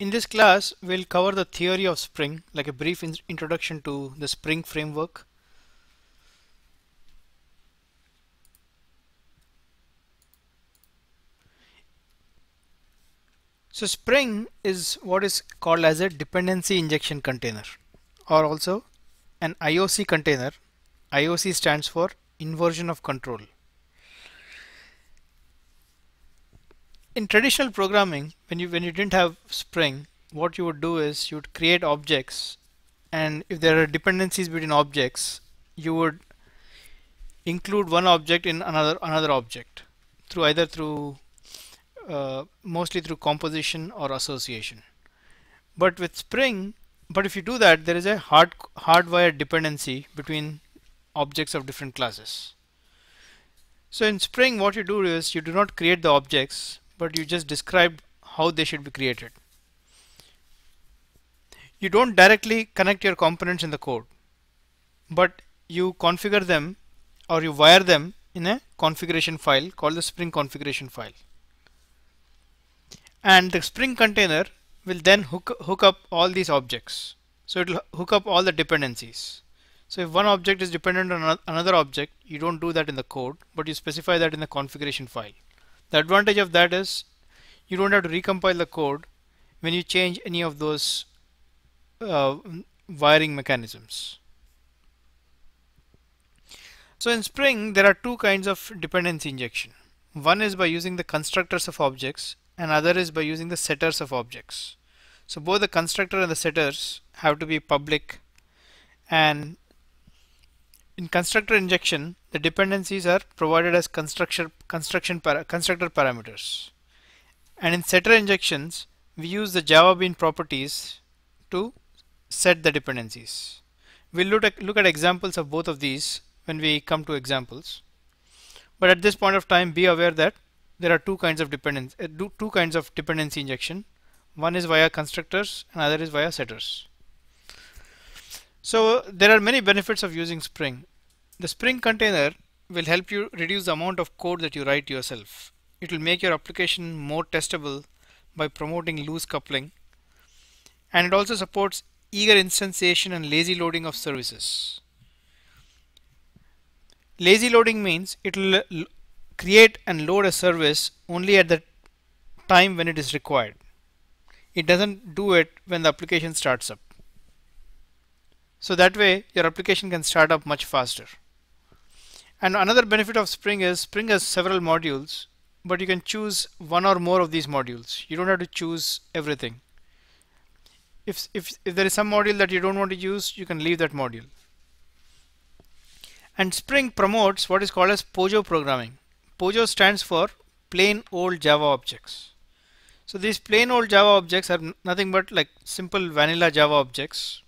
In this class, we'll cover the theory of Spring, like a brief in introduction to the Spring framework. So Spring is what is called as a dependency injection container or also an IOC container. IOC stands for inversion of control. In traditional programming when you when you didn't have spring what you would do is you would create objects and if there are dependencies between objects you would include one object in another another object through either through uh, mostly through composition or association. But with spring but if you do that there is a hard hardwired dependency between objects of different classes. So in spring what you do is you do not create the objects but you just described how they should be created. You don't directly connect your components in the code, but you configure them or you wire them in a configuration file called the Spring configuration file. And the Spring container will then hook, hook up all these objects. So it will hook up all the dependencies. So if one object is dependent on another object, you don't do that in the code, but you specify that in the configuration file. The advantage of that is you don't have to recompile the code when you change any of those uh, wiring mechanisms. So in Spring there are two kinds of dependency injection. One is by using the constructors of objects and other is by using the setters of objects. So both the constructor and the setters have to be public and in constructor injection, the dependencies are provided as construction, construction para, constructor parameters. And in setter injections, we use the Java Bean properties to set the dependencies. We'll look at, look at examples of both of these when we come to examples. But at this point of time, be aware that there are two kinds of dependence, uh, two kinds of dependency injection. One is via constructors, and other is via setters. So there are many benefits of using Spring. The Spring container will help you reduce the amount of code that you write yourself. It will make your application more testable by promoting loose coupling and it also supports eager instantiation and lazy loading of services. Lazy loading means it will create and load a service only at the time when it is required. It doesn't do it when the application starts up. So that way your application can start up much faster. And another benefit of Spring is Spring has several modules, but you can choose one or more of these modules. You don't have to choose everything. If, if, if there is some module that you don't want to use, you can leave that module. And Spring promotes what is called as POJO programming. POJO stands for plain old Java objects. So these plain old Java objects are nothing but like simple vanilla Java objects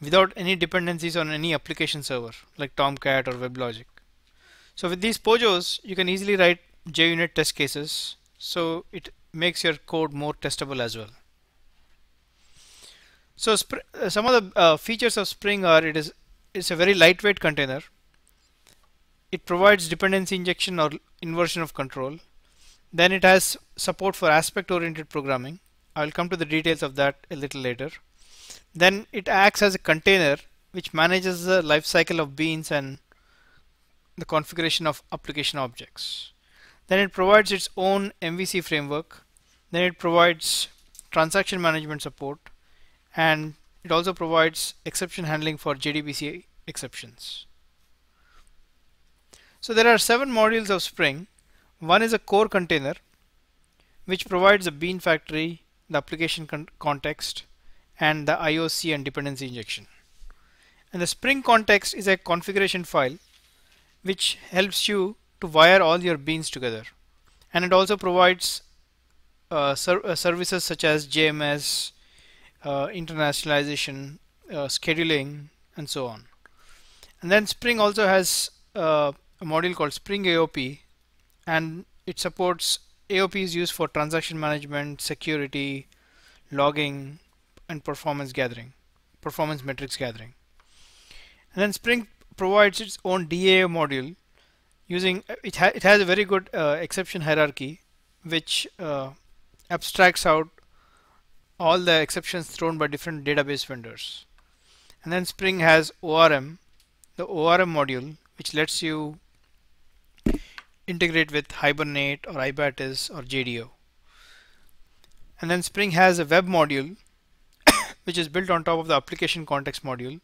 without any dependencies on any application server like Tomcat or WebLogic. So with these POJOs, you can easily write JUnit test cases. So it makes your code more testable as well. So uh, some of the uh, features of Spring are it is it's a very lightweight container. It provides dependency injection or inversion of control. Then it has support for aspect oriented programming. I'll come to the details of that a little later. Then it acts as a container which manages the life cycle of beans and the configuration of application objects. Then it provides its own MVC framework. Then it provides transaction management support and it also provides exception handling for JDBC exceptions. So there are seven modules of Spring. One is a core container which provides a bean factory, the application con context, and the IOC and dependency injection. And the Spring context is a configuration file which helps you to wire all your beans together. And it also provides uh, ser uh, services such as JMS, uh, internationalization, uh, scheduling, and so on. And then Spring also has uh, a module called Spring AOP, and it supports AOP is used for transaction management, security, logging, and performance gathering, performance metrics gathering. And then Spring provides its own DAO module using it, ha it has a very good uh, exception hierarchy which uh, abstracts out all the exceptions thrown by different database vendors. And then Spring has ORM, the ORM module, which lets you integrate with Hibernate or IBATIS or JDO. And then Spring has a web module which is built on top of the application context module.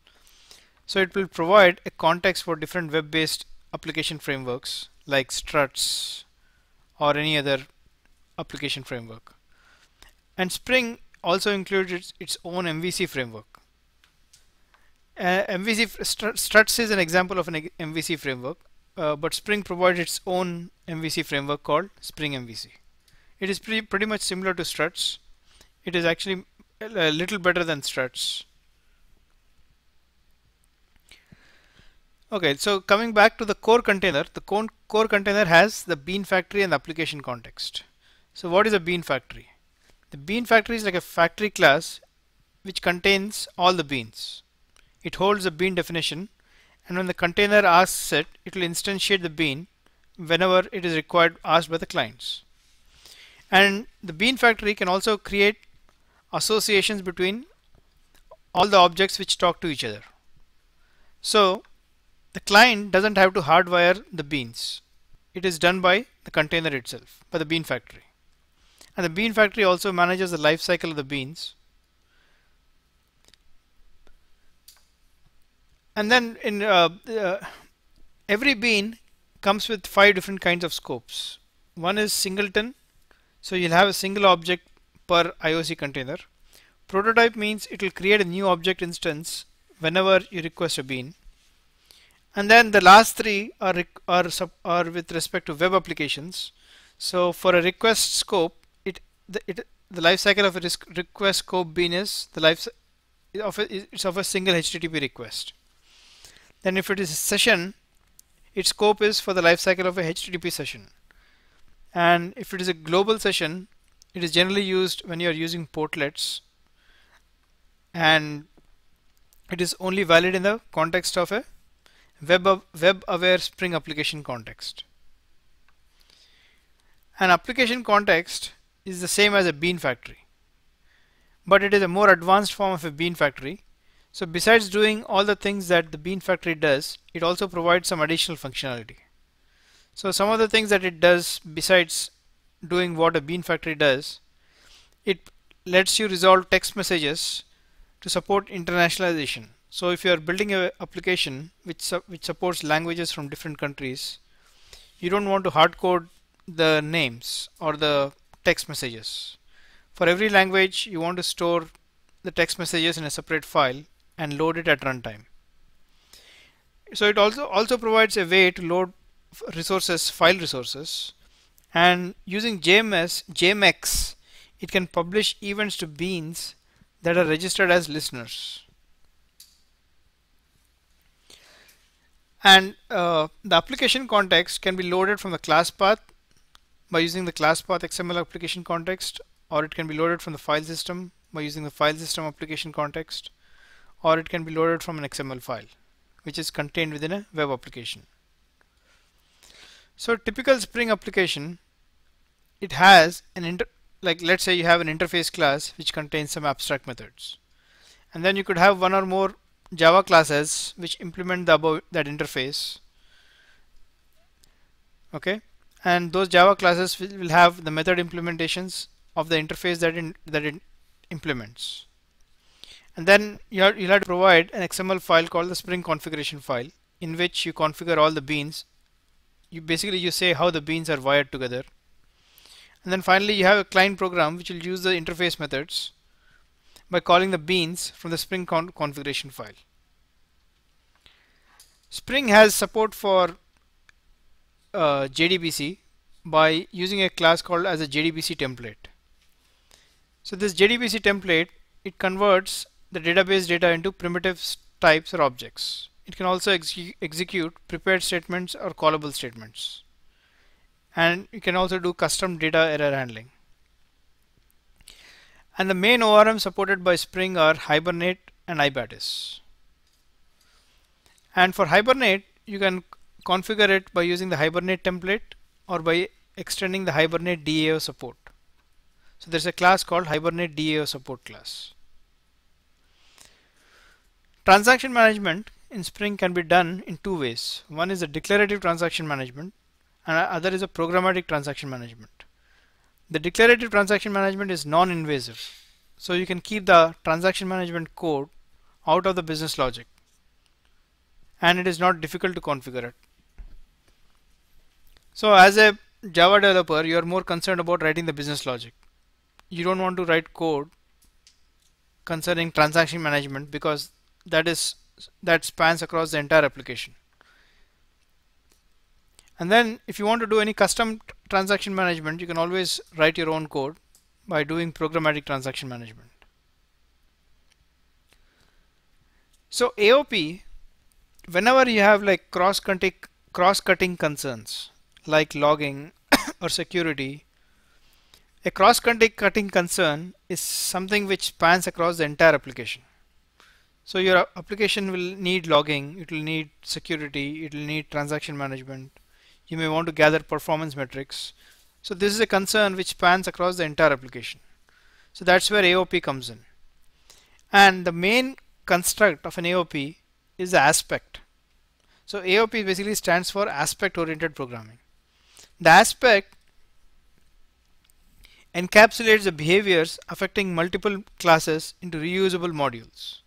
So it will provide a context for different web-based application frameworks like struts or any other application framework. And Spring also includes its, own MVC framework. Uh, MVC struts is an example of an MVC framework, uh, but Spring provides its own MVC framework called Spring MVC. It is pretty, pretty much similar to struts. It is actually a little better than struts. Okay, so coming back to the core container, the core container has the bean factory and the application context. So what is a bean factory? The bean factory is like a factory class which contains all the beans. It holds a bean definition and when the container asks it, it will instantiate the bean whenever it is required asked by the clients. And the bean factory can also create associations between all the objects which talk to each other. So the client doesn't have to hardwire the beans. It is done by the container itself, by the bean factory. And the bean factory also manages the life cycle of the beans. And then in uh, uh, every bean comes with five different kinds of scopes. One is singleton, so you'll have a single object per IOC container. Prototype means it will create a new object instance whenever you request a bean. And then the last three are, are, are with respect to web applications. So for a request scope, it the, it, the life cycle of a request scope bean is the life of a, it's of a single HTTP request. Then if it is a session, its scope is for the life cycle of a HTTP session. And if it is a global session, it is generally used when you are using portlets and it is only valid in the context of a web, web aware Spring application context. An application context is the same as a bean factory but it is a more advanced form of a bean factory. So besides doing all the things that the bean factory does it also provides some additional functionality. So some of the things that it does besides doing what a bean factory does it lets you resolve text messages to support internationalization so if you are building an application which su which supports languages from different countries you don't want to hard code the names or the text messages. For every language you want to store the text messages in a separate file and load it at runtime. So it also also provides a way to load resources file resources. And using JMS, JMX, it can publish events to beans that are registered as listeners. And uh, the application context can be loaded from the class path by using the class path XML application context, or it can be loaded from the file system by using the file system application context, or it can be loaded from an XML file, which is contained within a web application. So typical Spring application, it has an inter like let's say you have an interface class which contains some abstract methods. And then you could have one or more Java classes which implement the above that interface. Okay, and those Java classes will have the method implementations of the interface that in, that it implements. And then you you'll have to provide an XML file called the Spring configuration file in which you configure all the beans you basically you say how the beans are wired together and then finally you have a client program which will use the interface methods by calling the beans from the Spring con configuration file. Spring has support for uh, JDBC by using a class called as a JDBC template. So this JDBC template it converts the database data into primitive types or objects. It can also ex execute prepared statements or callable statements. And you can also do custom data error handling. And the main ORM supported by Spring are Hibernate and IBATIS. And for Hibernate, you can configure it by using the Hibernate template or by extending the Hibernate DAO support. So there's a class called Hibernate DAO support class. Transaction management in Spring can be done in two ways. One is a declarative transaction management and other is a programmatic transaction management. The declarative transaction management is non-invasive. So you can keep the transaction management code out of the business logic and it is not difficult to configure it. So as a Java developer, you are more concerned about writing the business logic. You don't want to write code concerning transaction management because that is that spans across the entire application. And then if you want to do any custom transaction management, you can always write your own code by doing programmatic transaction management. So AOP, whenever you have like cross-cutting cross-cutting concerns like logging or security, a cross-cutting concern is something which spans across the entire application. So your application will need logging, it will need security, it will need transaction management. You may want to gather performance metrics. So this is a concern which spans across the entire application. So that's where AOP comes in. And the main construct of an AOP is the aspect. So AOP basically stands for aspect oriented programming. The aspect encapsulates the behaviors affecting multiple classes into reusable modules.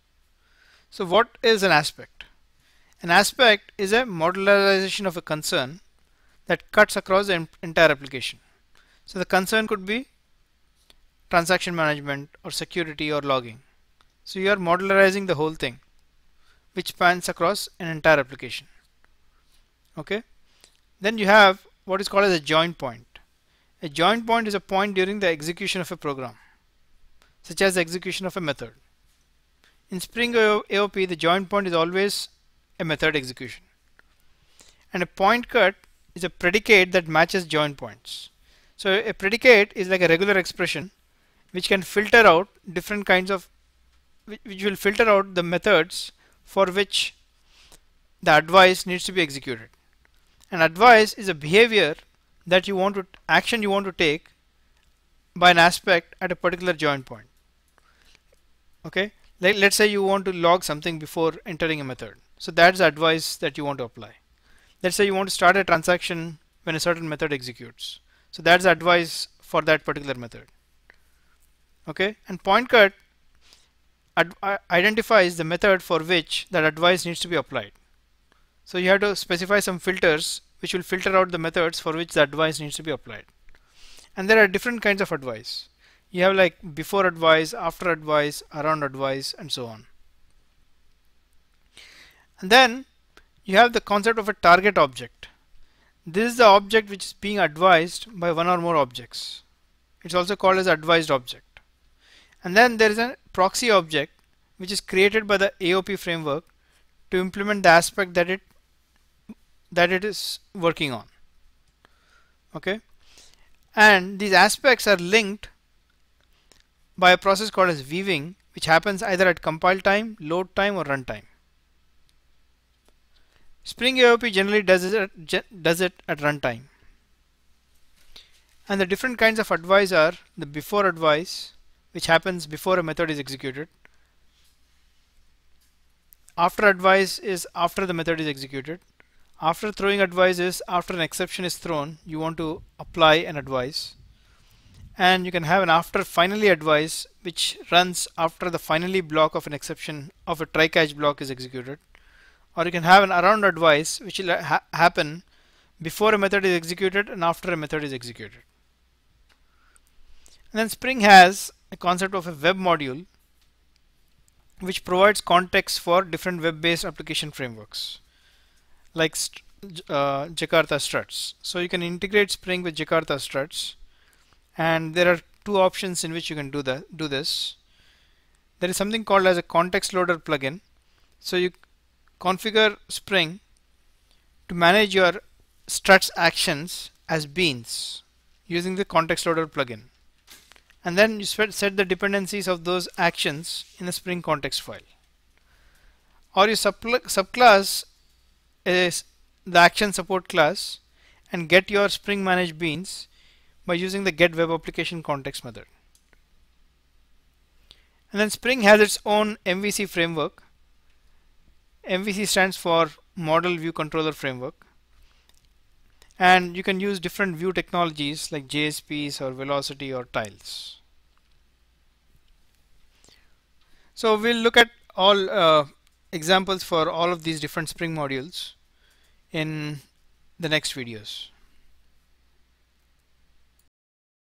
So what is an aspect? An aspect is a modularization of a concern that cuts across the entire application. So the concern could be transaction management or security or logging. So you are modularizing the whole thing which spans across an entire application. Okay. Then you have what is called as a join point. A join point is a point during the execution of a program such as the execution of a method. In Spring AOP, the join point is always a method execution. And a point cut is a predicate that matches join points. So a predicate is like a regular expression which can filter out different kinds of which will filter out the methods for which the advice needs to be executed. An advice is a behavior that you want to action you want to take by an aspect at a particular join point. Okay, like let's say you want to log something before entering a method so that's the advice that you want to apply let's say you want to start a transaction when a certain method executes. So that's advice for that particular method. Okay? And point cut uh, identifies the method for which that advice needs to be applied. So you have to specify some filters which will filter out the methods for which the advice needs to be applied. And there are different kinds of advice. You have like before advice, after advice, around advice, and so on. And then you have the concept of a target object. This is the object which is being advised by one or more objects. It's also called as advised object. And then there is a proxy object which is created by the AOP framework to implement the aspect that it that it is working on. Okay, and these aspects are linked by a process called as weaving which happens either at compile time, load time or runtime. Spring AOP generally does it, does it at runtime. And the different kinds of advice are the before advice which happens before a method is executed. After advice is after the method is executed. After throwing advice is after an exception is thrown you want to apply an advice and you can have an after finally advice which runs after the finally block of an exception of a try catch block is executed or you can have an around advice which will ha happen before a method is executed and after a method is executed. And then Spring has a concept of a web module which provides context for different web-based application frameworks like uh, Jakarta struts. So you can integrate Spring with Jakarta struts and there are two options in which you can do that do this. There is something called as a context loader plugin. So you configure spring to manage your struts actions as beans using the context loader plugin and then you set the dependencies of those actions in the spring context file or your subclass is the action support class and get your spring manage beans by using the get web application context method. And then Spring has its own MVC framework. MVC stands for Model View Controller Framework. And you can use different view technologies like JSPs or velocity or tiles. So we'll look at all uh, examples for all of these different Spring modules in the next videos.